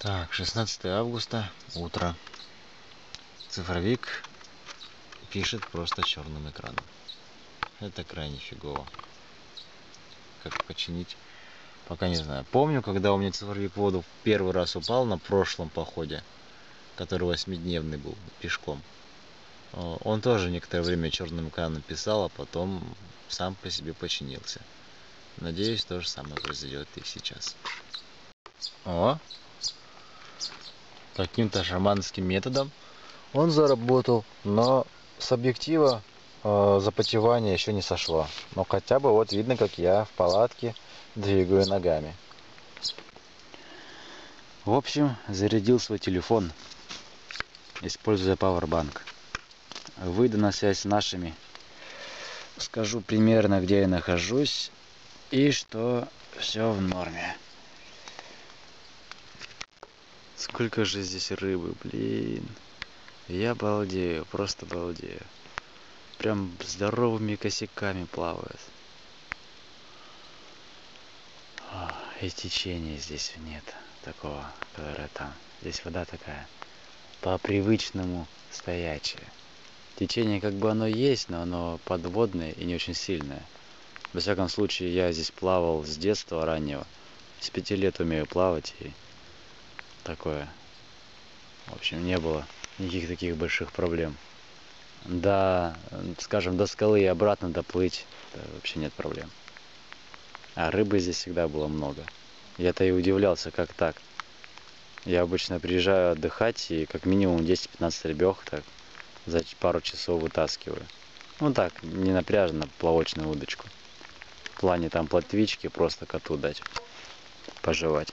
Так, 16 августа, утро. Цифровик пишет просто черным экраном. Это крайне фигово. Как починить? Пока не знаю. Помню, когда у меня цифровик в воду первый раз упал на прошлом походе, который восьмидневный был, пешком. Он тоже некоторое время черным экраном писал, а потом сам по себе починился. Надеюсь, то же самое произойдет и сейчас. О, каким-то шаманским методом он заработал, но с объектива э, запотевание еще не сошло. Но хотя бы вот видно, как я в палатке двигаю ногами. В общем, зарядил свой телефон, используя Powerbank. Выйду на связь с нашими. Скажу примерно, где я нахожусь и что все в норме. Сколько же здесь рыбы, блин. Я балдею, просто балдею. Прям здоровыми косяками плавает. И течения здесь нет такого, которое там. Здесь вода такая по привычному стоячая. Течение как бы оно есть, но оно подводное и не очень сильное. Во всяком случае, я здесь плавал с детства раннего. С пяти лет умею плавать и такое. В общем, не было никаких таких больших проблем. Да, скажем, до скалы и обратно доплыть, вообще нет проблем. А рыбы здесь всегда было много. Я-то и удивлялся, как так. Я обычно приезжаю отдыхать и как минимум 10-15 рыбёх так за пару часов вытаскиваю. Ну так, не напряженно, плавочную удочку. В плане там плотвички просто коту дать, пожевать.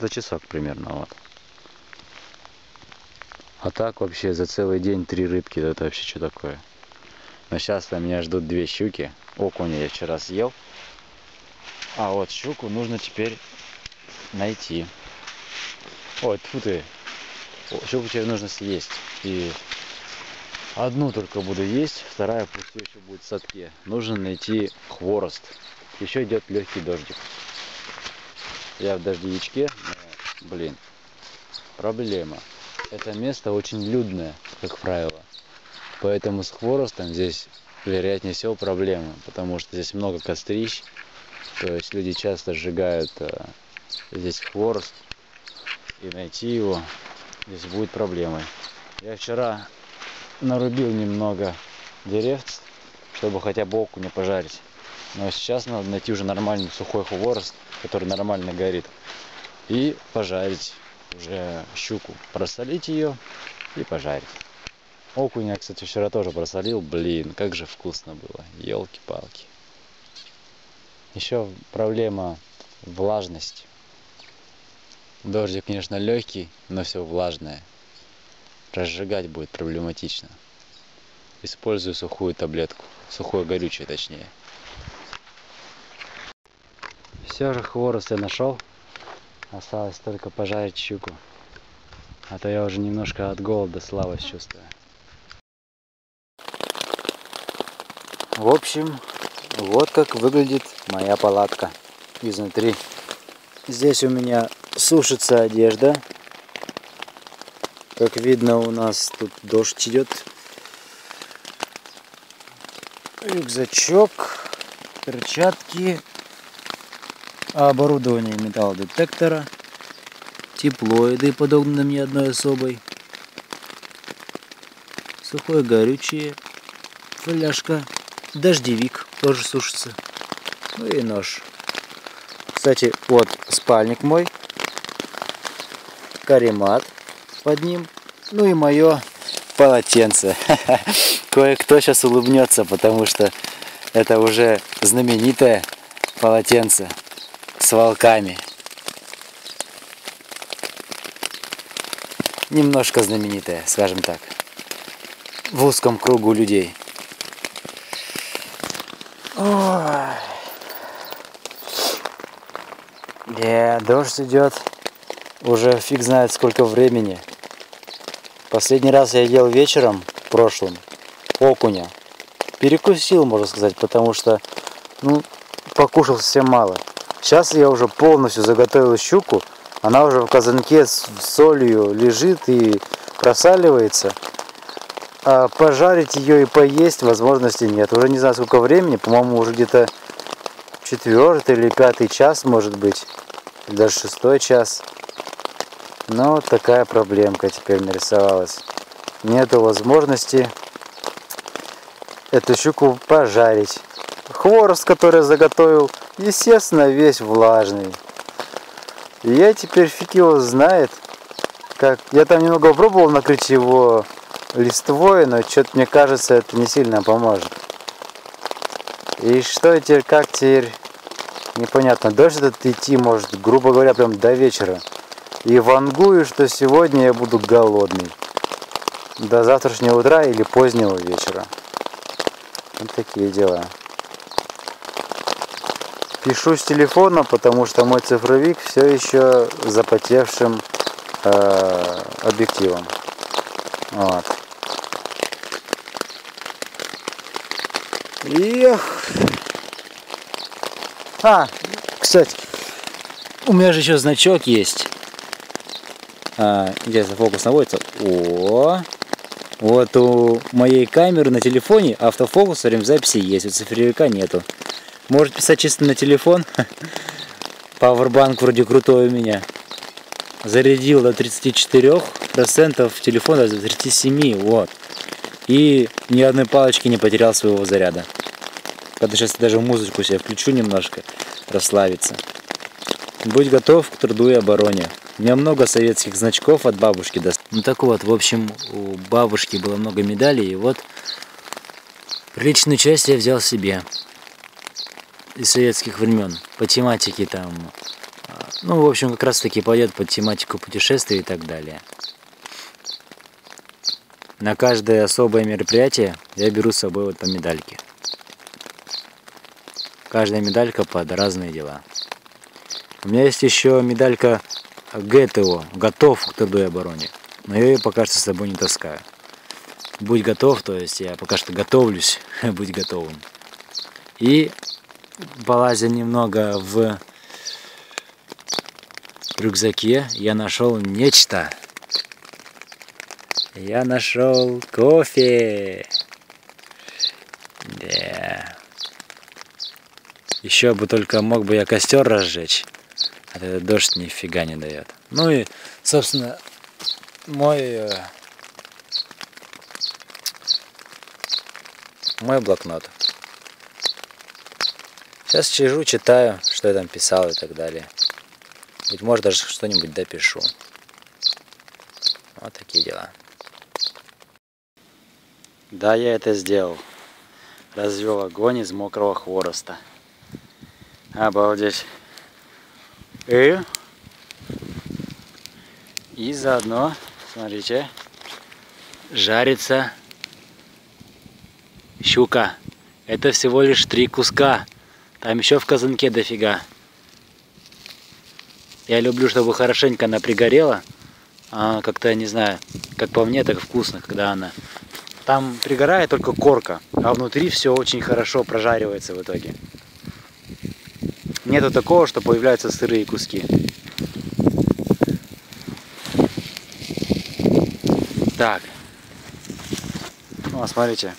За часок примерно, вот. А так вообще за целый день три рыбки, это вообще что такое? Но сейчас там меня ждут две щуки. Окуня я вчера съел. А вот щуку нужно теперь найти. Ой, тьфу ты. Щуку теперь нужно съесть. И одну только буду есть, вторая пусть еще будет в садке. Нужно найти хворост. Еще идет легкий дождик. Я в дождевичке, но, блин, проблема. Это место очень людное, как правило. Поэтому с хворостом здесь, вероятнее всего, проблемы. Потому что здесь много кострищ. То есть люди часто сжигают э, здесь хворост. И найти его здесь будет проблемой. Я вчера нарубил немного деревц, чтобы хотя бы оку не пожарить. Но сейчас надо найти уже нормальный сухой хворост который нормально горит, и пожарить уже щуку. Просолить ее и пожарить. Окуня, кстати, вчера тоже просолил. Блин, как же вкусно было. Елки-палки. Еще проблема влажность. Дождик, конечно, легкий, но все влажное. Разжигать будет проблематично. Использую сухую таблетку. Сухое горючее, точнее. Все же хворост я нашел. Осталось только пожарить щуку. А то я уже немножко от голода слабость чувствую. В общем, вот как выглядит моя палатка изнутри. Здесь у меня сушится одежда. Как видно, у нас тут дождь идет. Рюкзачок, перчатки, оборудование металлодетектора, теплоиды, подогнаны мне одной особой, сухое горючее, фляжка, дождевик тоже сушится, ну и нож. Кстати, вот спальник мой, каремат под ним, ну и мое полотенце. Кое-кто сейчас улыбнется, потому что это уже знаменитое полотенце с волками. Немножко знаменитая, скажем так, в узком кругу людей. Ой. Yeah, дождь идет уже фиг знает сколько времени. Последний раз я ел вечером, в прошлом, окуня. Перекусил, можно сказать, потому что, ну, покушал совсем мало. Сейчас я уже полностью заготовил щуку Она уже в казанке с солью лежит и просаливается. А пожарить ее и поесть возможности нет. Уже не знаю сколько времени, по-моему, уже где-то четвертый или пятый час, может быть, даже шестой час. Но такая проблемка теперь нарисовалась. Нету возможности эту щуку пожарить. Хворост, который я заготовил, естественно, весь влажный. И я теперь фиг его знает, как... Я там немного попробовал накрыть его листвой, но что-то мне кажется, это не сильно поможет. И что теперь, как теперь, непонятно. Дождь этот идти может, грубо говоря, прям до вечера. И вангую, что сегодня я буду голодный. До завтрашнего утра или позднего вечера. Вот такие дела. Пишу с телефона, потому что мой цифровик все еще запотевшим э, объективом. Вот. Эх. А, кстати, у меня же еще значок есть. А, интересно, фокус наводится. О, вот у моей камеры на телефоне автофокус время записи есть, у цифровика нету. Может писать чисто на телефон. Пауэрбанк вроде крутой у меня. Зарядил до 34%, телефон до 37%, вот. И ни одной палочки не потерял своего заряда. Когда сейчас даже музычку себе включу немножко, расслабиться. Будь готов к труду и обороне. У меня много советских значков от бабушки. Даст. Ну так вот, в общем, у бабушки было много медалей, и вот приличную часть я взял себе из советских времен. По тематике там, а, ну, в общем, как раз таки пойдет под тематику путешествий и так далее. На каждое особое мероприятие я беру с собой вот по медальке. Каждая медалька под разные дела. У меня есть еще медалька ГТО, готов к труду обороне. Но я ее пока что с собой не таскаю. Будь готов, то есть я пока что готовлюсь, быть готовым. И полазя немного в рюкзаке, я нашел нечто. Я нашел кофе. Да. Еще бы только мог бы я костер разжечь. А этот дождь нифига не дает. Ну и, собственно, мой э, мой блокнот. Сейчас сижу, читаю, что я там писал и так далее. Быть может, даже что-нибудь допишу. Вот такие дела. Да, я это сделал. Развел огонь из мокрого хвороста. Обалдеть. И, и заодно, смотрите, жарится щука. Это всего лишь три куска. Там еще в казанке дофига. Я люблю, чтобы хорошенько она пригорела. А как-то, не знаю, как по мне, так вкусно, когда она... Там пригорает только корка, а внутри все очень хорошо прожаривается в итоге. Нету такого, что появляются сырые куски. Так. Ну, а смотрите.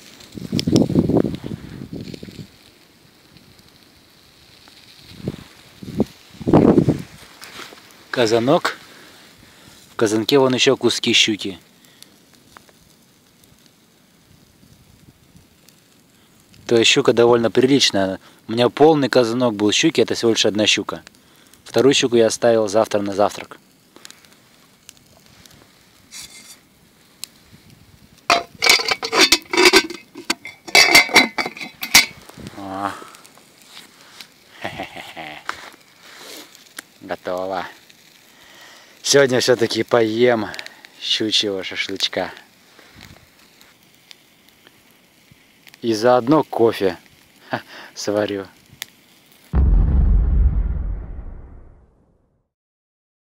Казанок. В казанке вон еще куски щуки. То есть щука довольно приличная. У меня полный казанок был щуки, это всего лишь одна щука. Вторую щуку я оставил завтра на завтрак. Готово. Сегодня все-таки поем щучьего шашлычка. И заодно кофе сварю.